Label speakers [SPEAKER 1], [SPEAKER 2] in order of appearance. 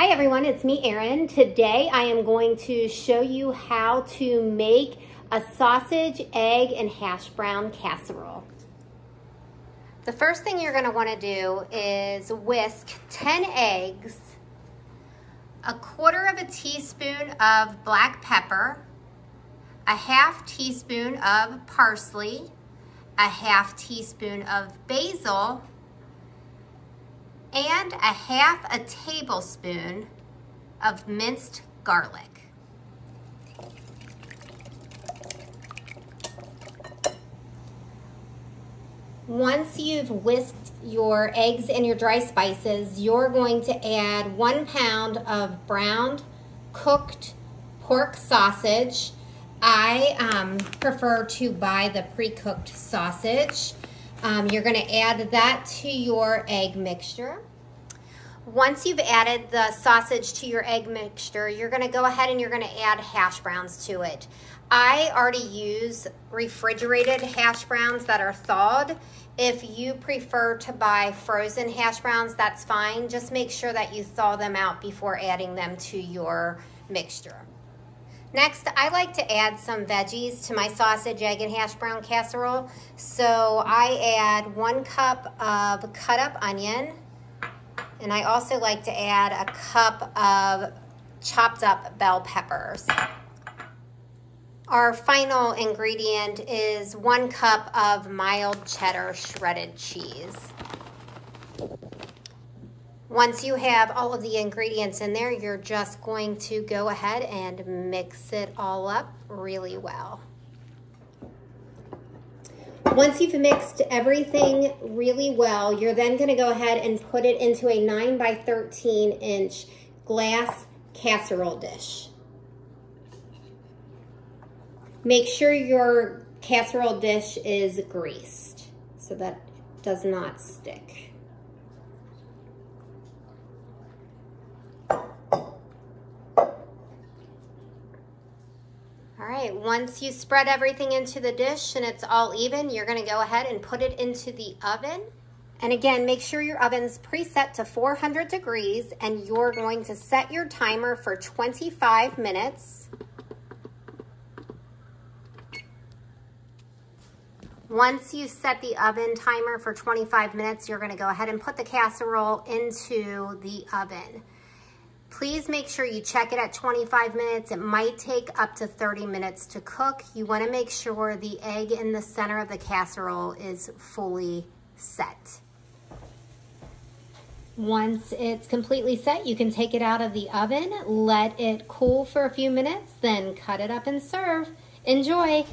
[SPEAKER 1] Hi everyone, it's me Erin. Today I am going to show you how to make a sausage, egg, and hash brown casserole. The first thing you're gonna wanna do is whisk 10 eggs, a quarter of a teaspoon of black pepper, a half teaspoon of parsley, a half teaspoon of basil, and a half a tablespoon of minced garlic. Once you've whisked your eggs and your dry spices, you're going to add one pound of browned cooked pork sausage. I um, prefer to buy the pre-cooked sausage. Um, you're gonna add that to your egg mixture. Once you've added the sausage to your egg mixture, you're gonna go ahead and you're gonna add hash browns to it. I already use refrigerated hash browns that are thawed. If you prefer to buy frozen hash browns, that's fine. Just make sure that you thaw them out before adding them to your mixture. Next, I like to add some veggies to my sausage, egg, and hash brown casserole. So I add one cup of cut up onion, and I also like to add a cup of chopped up bell peppers. Our final ingredient is one cup of mild cheddar shredded cheese. Once you have all of the ingredients in there, you're just going to go ahead and mix it all up really well. Once you've mixed everything really well, you're then gonna go ahead and put it into a 9 by 13 inch glass casserole dish. Make sure your casserole dish is greased so that does not stick. Once you spread everything into the dish and it's all even, you're gonna go ahead and put it into the oven. And again, make sure your oven's preset to 400 degrees and you're going to set your timer for 25 minutes. Once you set the oven timer for 25 minutes, you're gonna go ahead and put the casserole into the oven. Please make sure you check it at 25 minutes. It might take up to 30 minutes to cook. You wanna make sure the egg in the center of the casserole is fully set. Once it's completely set, you can take it out of the oven, let it cool for a few minutes, then cut it up and serve. Enjoy.